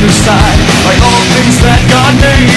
other side, like all things that God made,